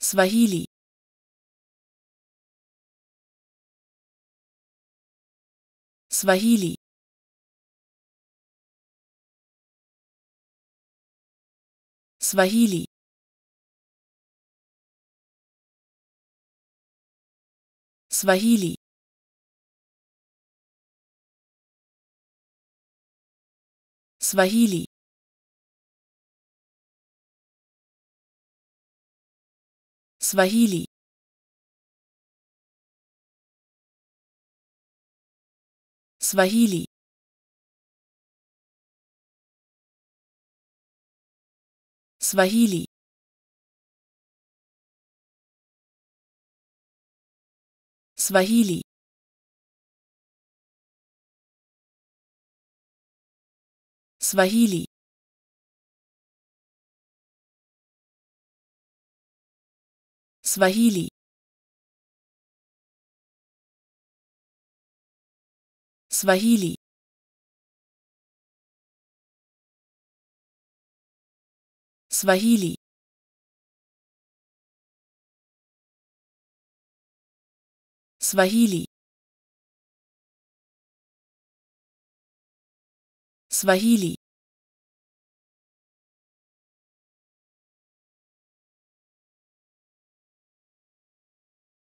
свахили свахили свахили свахили свахили свахили свахили свахили свахили свахили свахили свахили свахили свахили свахили